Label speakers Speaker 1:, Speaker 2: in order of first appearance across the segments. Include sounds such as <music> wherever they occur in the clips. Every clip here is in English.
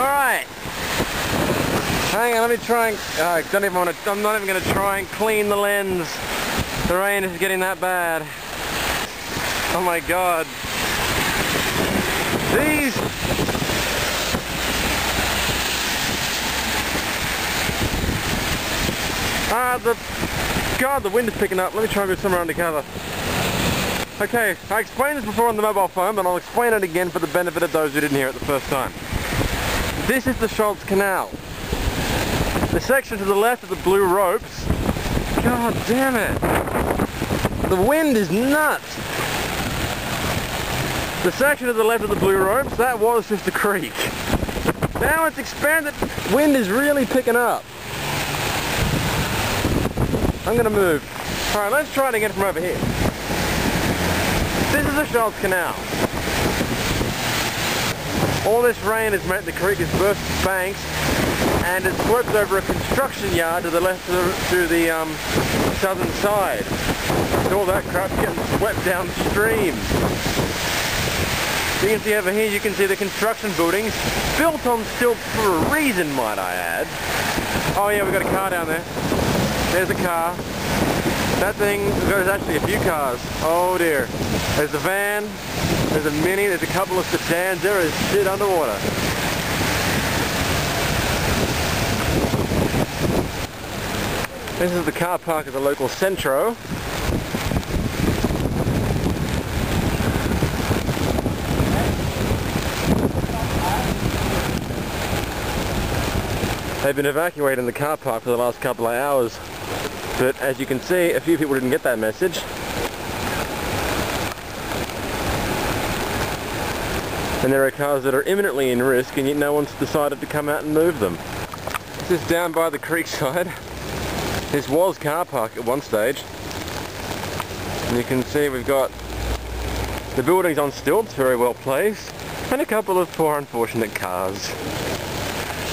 Speaker 1: Alright. Hang on, let me try and... Uh, don't even want to... I'm not even going to try and clean the lens. The rain is getting that bad. Oh my god. These... Ah, the... God, the wind is picking up. Let me try and go somewhere undercover. Okay, I explained this before on the mobile phone, but I'll explain it again for the benefit of those who didn't hear it the first time. This is the Schulz Canal. The section to the left of the blue ropes. God damn it. The wind is nuts. The section to the left of the blue ropes, that was just a creek. Now it's expanded. Wind is really picking up. I'm gonna move. Alright, let's try it again from over here. This is the Schulz Canal. All this rain has meant the creek has burst its banks and it swept over a construction yard to the left of the, to the um, southern side. So all that crap's getting swept downstream. You can see over here, you can see the construction buildings built on stilts for a reason, might I add. Oh yeah, we've got a car down there. There's a car. That thing, there's actually a few cars. Oh dear. There's a van, there's a Mini, there's a couple of sedans, there is shit underwater. This is the car park of the local Centro. They've been evacuating the car park for the last couple of hours. But as you can see, a few people didn't get that message. And there are cars that are imminently in risk and yet no one's decided to come out and move them. This is down by the creek <laughs> side. This was car park at one stage. And you can see we've got the buildings on stilts, very well placed, and a couple of poor unfortunate cars.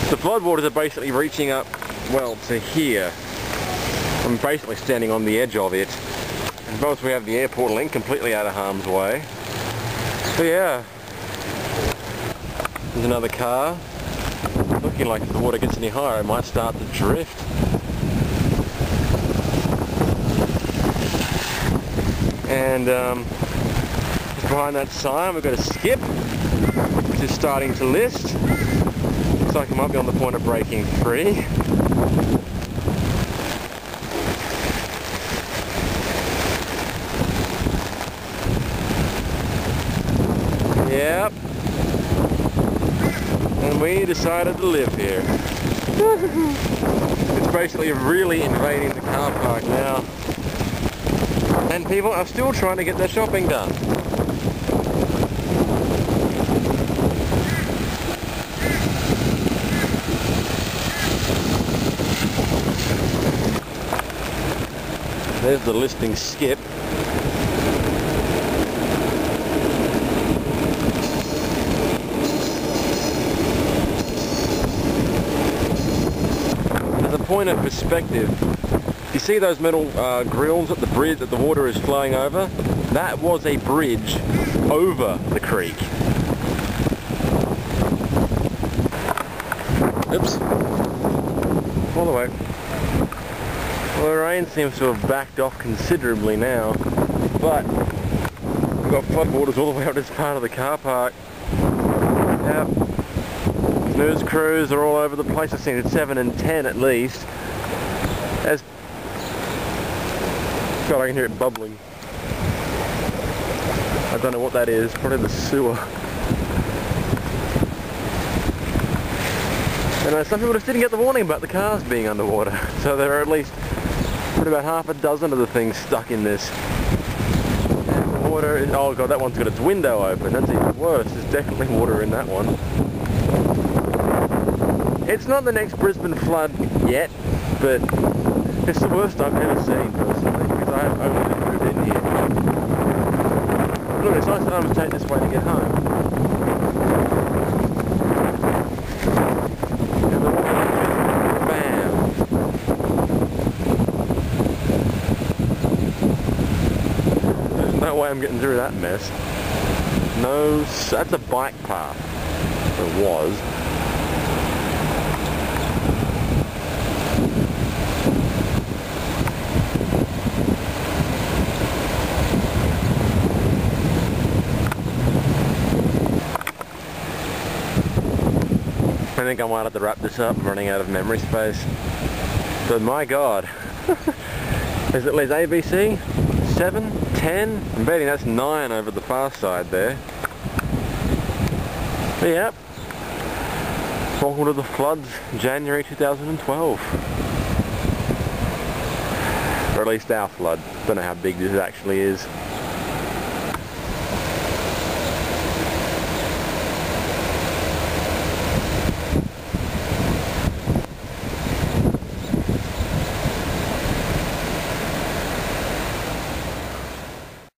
Speaker 1: The floodwaters are basically reaching up, well, to here. I'm basically standing on the edge of it. And both we have the airport link completely out of harm's way. So yeah, there's another car. Looking like if the water gets any higher, it might start to drift. And um, behind that sign, we've got a skip, which is starting to list. Looks like it might be on the point of breaking free. Yep. We decided to live here. <laughs> it's basically really invading the car park now. And people are still trying to get their shopping done. There's the listing skip. Point of perspective, you see those metal uh, grills at the bridge that the water is flowing over? That was a bridge over the creek. Oops. All the way. Well, the rain seems to have backed off considerably now, but we've got floodwaters all the way up this part of the car park. Yep. News crews are all over the place. I've seen it 7 and 10 at least. As God, I can hear it bubbling. I don't know what that is. Probably the sewer. And uh, some people just didn't get the warning about the cars being underwater. <laughs> So there are at least probably about half a dozen of the things stuck in this. Water is, oh god, that one's got its window open. That's even worse. There's definitely water in that one. It's not the next Brisbane flood yet, but it's the worst I've ever seen personally, because I have only moved in here. Look, it's nice that I'm take this way to get home. No way I'm getting through that mess. No, that's a bike path. It was. I think I might have to wrap this up. I'm running out of memory space. But my god. <laughs> Is it Les ABC? 7? 10? I'm betting that's 9 over the far side there. But yep. Welcome to the floods, January 2012. Or at least our flood. Don't know how big this actually is.